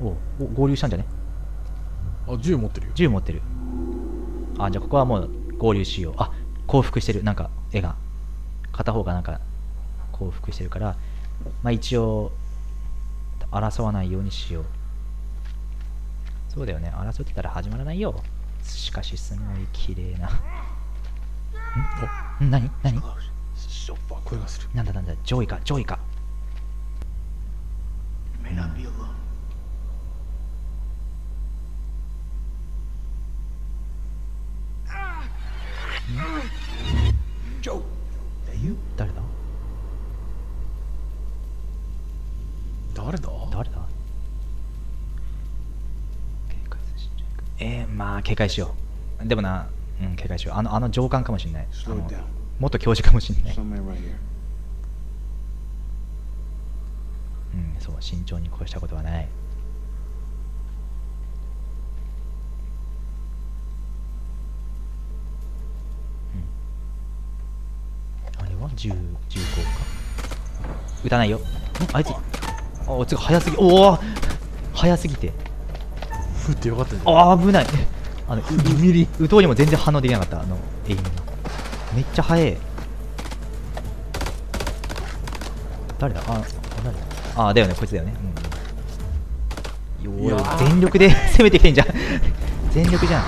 おお合流したんじゃね？あ銃持ってるよ。銃持ってる。あじゃあここはもう合流しよう。あ降伏してる。なんか絵が。片方がなんか降伏してるから。まあ一応争わないようにしよう。そうだよね。争ってたら始まらないよ。しかしすごい綺麗な。ん？おん何？何声がする。なんだなんだ。上位か上位かまあ警戒しよう。でもなうん警戒しよう。あのあの上官かもしれない。あ Slow の it down. 元教授かもしれない.うんそう慎重に越したことはない。うん。あれは？銃銃口か？撃たないよ。ん？あいつ。あつが早すぎ。おお早すぎてふってよかったあー危ない。あの2ミリ撃とうにも全然反応できなかった。あのエイムがめっちゃ速い。誰だ？ああ誰だ？あだよねこいつだよね。うん、よ全力で 攻めてきてんじゃん。全力じゃん。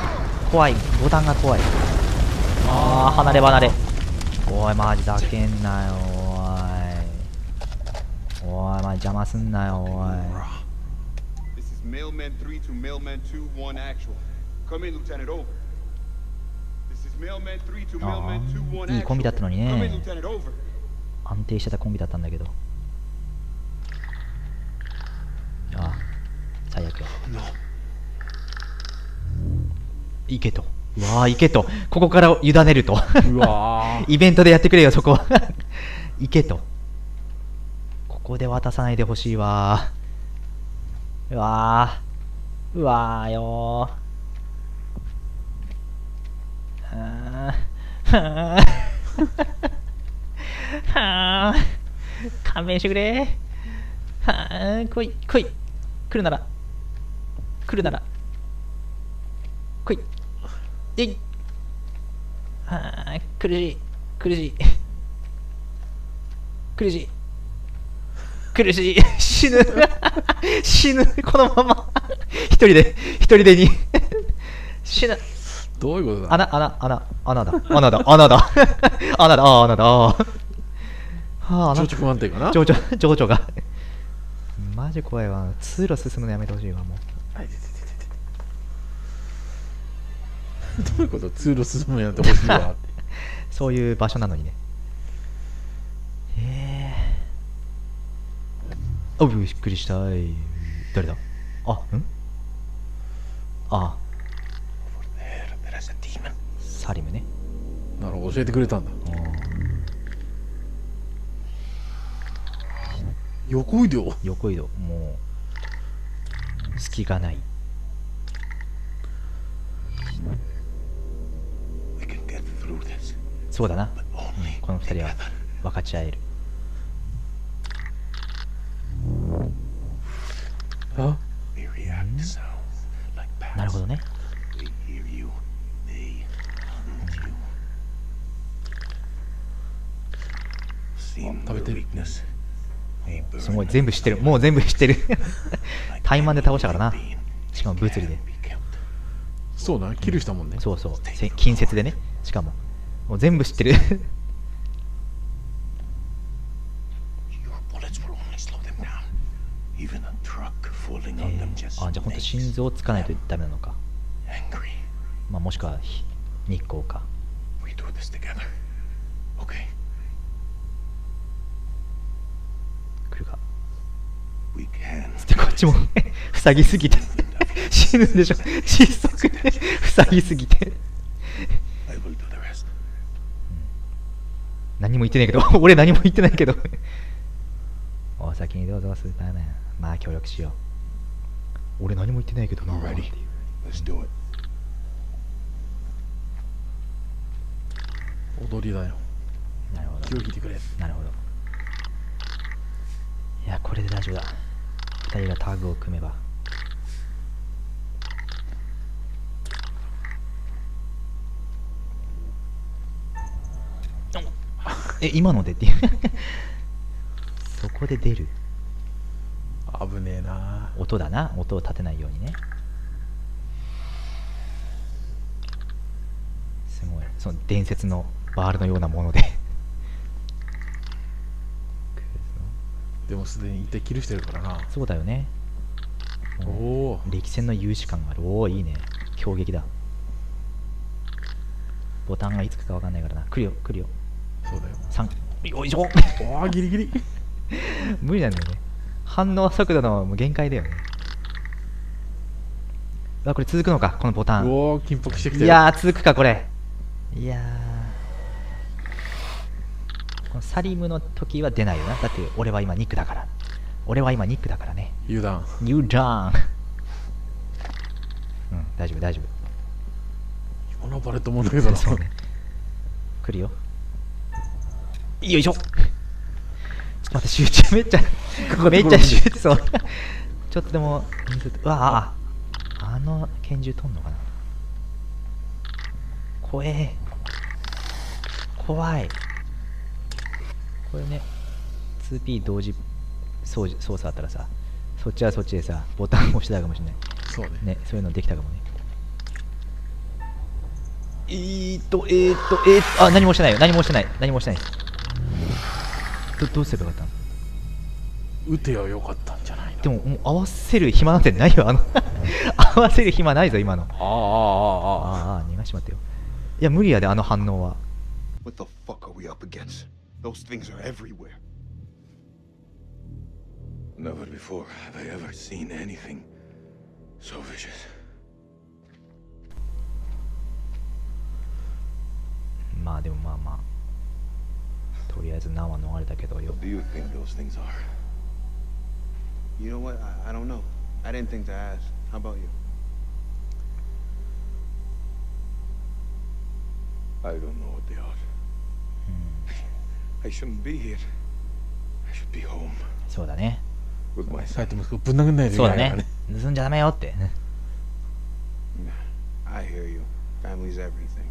怖い。ボタンが怖い。あー離れ離れ。おいマジだけんなよおい。おいマジ邪魔すんなよおい Mailman 3 to Mailman 2 1 actual. Come in, Lieutenant, over. This is Mailman 3 to あ Mailman 2 1ーいいコンビだったのに Come ね in, Lieutenant, over. 安定してたコンビだったんだけどああ最悪や行けとうわあ行けとここから委ねるとうわーイベントでやってくれよそこは行けとここで渡さないでほしいわうわー。うわーよー。はー。はー。はー。勘弁してくれ。はー来い。来い。来るなら。来るなら。来い。えいはー苦し。い苦し。い苦し。い苦し。い死ぬ。死ぬ。このまま。一人で。一人でに。死ぬ。どういうことだ？穴穴穴。穴だ。穴だ。穴だ。穴だ。穴だ。はあ穴。情緒不安定かな？情緒情緒が。マジ怖いわ。通路進むのやめてほしいわもう。はいててててて。どういうこと？通路進むやってほしいわ。そういう場所なのにねええあびっくりしたい。誰だ？あん？あ.サリムね。なるほど教えてくれたんだ。横移動横移動もう隙がない.そうだな。この二人は.分かち合えるなるほどね。すごい。全部知ってる。もう全部知ってる。タイマンで倒したからな。しかも物理で。そうだね。キルしたもんね、う、そうそう。近接でね。しかも,もう全部知ってる。あじゃあ本当心臓つかないとダメなのか.まあもしくはひ日光か。We do this together. Okay. 来るか。こっちも 塞ぎすぎて。死ぬんでしょ。窒息で塞ぎすぎて.何も言ってないけど。俺何も言ってないけど。お先にどうぞスーパーマン。まあ協力しよう俺何も言ってないけどな。踊りだよ。なるほど。気を引いてくれ。なるほど。いや、これで大丈夫だ。2人がタグを組めば。え、今のでっていう そこで出る。危ねえな。音だな。音を立てないようにね。すごい。その伝説のバールのようなもので。でもすでに一体キルしてるからな。そうだよね。おもおう歴戦の勇士感がある。おおいいね。強撃だ。ボタンがいつくかわかんないからな。来るよ来るよ。そうだよ。3よいしょ。おおギリギリ。無理なんだよね反応速度の限界だよね。うわこれ続くのかこのボタン。おお緊迫してきてる。いやー続くかこれ。いやー。このサリムの時は出ないよな。だって俺は今ニックだから。俺は今ニックだからね。油断。ニューダウンうん大丈夫大丈今のバレんだけどな。ね。来るよ。よいしょちょっと待って集中めっちゃめっちゃ集中そう。ちょっとでもうわああの拳銃取んのかな。怖え。怖い。これね 2P 同時操作操作あったらさそっちはそっちでさボタン押してたかもしれない。そうね。ねそういうのできたかもね。えーっとえーっとえーっとあ何もしてないよ。何もしてない。何もしてないど,どうすればよかったの？打てはよかったんじゃないの？でも,もう合わせる暇なんてないよ。あの合わせる暇ないぞ今の。あーあーあー。あーあーあああ逃がしまってよいや無理やであの反応は。What the fuck are we up against? Those things are everywhere. Never before have I ever seen anything so vicious. まあでもまあまあ。とりあえず難は逃れたけどよ What do you think those things are? You know what? I, I don't know. I didn't think to ask. How about you? I don't know what they are. I shouldn't be here. I should be home そうだね with my 帰っ son. て息子ぶん殴んないといそうだけないからねね盗んじゃダメよって I hear you. Family's everything.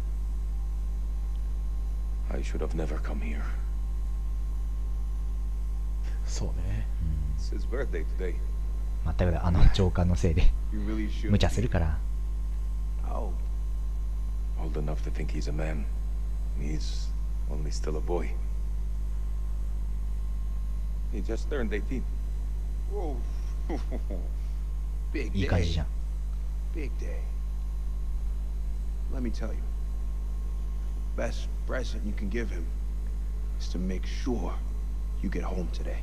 I should have never come here. そうね It's his birthday today. 全くだあの上官のせいで.無茶するから Oh, Old enough to think he's a man. He's only still a boy. He just turned 18. whoa. Big いい感じじゃ day. ん Big day. Let me tell you. Best present you can give him is to make sure you get home today.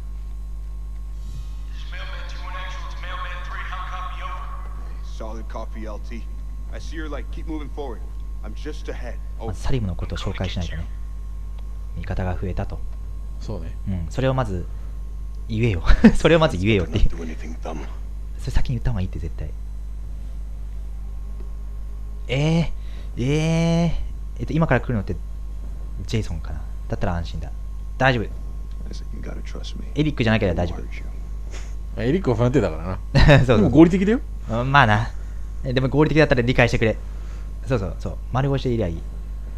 Solid copy, LT. I see your light. Keep moving forward. I'm just ahead. ま Oh, ずサリムのことを紹介しないとね味方が増えたとそうねうんそれをまず言えよ それをまず言えよって.それ先に言った方がいいって絶対えー、えー、えっと今から来るのってジェイソンかなだったら安心だ大丈夫.エリックじゃなければ大丈.あエリック不安定だからな。そ そうでも合理的だよ、うん、まあな。でも合理的だったら理解してくれ。そうそうそう。丸腰でいりゃいい。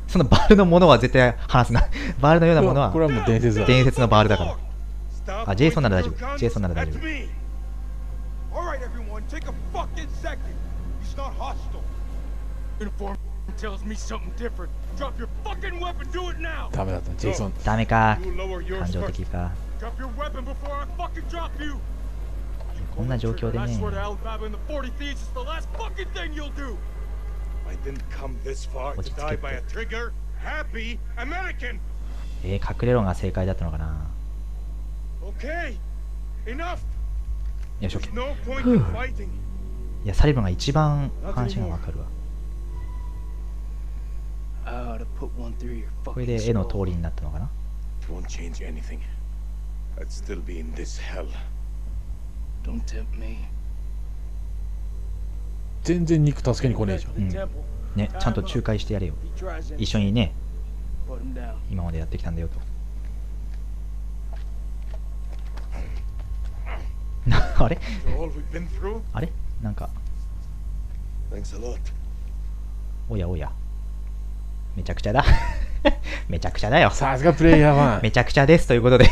そのバールのものは絶対話すな。バールのようなものはこれはもう伝説伝説のバールだから。あジェイソンなら大丈夫。ジェイソンなら大丈夫。ダメだったジェイソン。ダメか。感情的か。こんな状況でね。落ち着けて。えー、隠れろが正解だったのかな。よいしょ。いや、サリブが一番話がわかるわ。これで絵の通りになったのかな。Don't tempt me. 全然肉助けに来ねえじゃん。うんねちゃんと仲介してやれよ一緒にね.今までやってきたんだよとな あれ?あれ？なんか.おやおやめちゃくちゃだ めちゃくちゃだよさすがプレイヤー1。めちゃくちゃですということで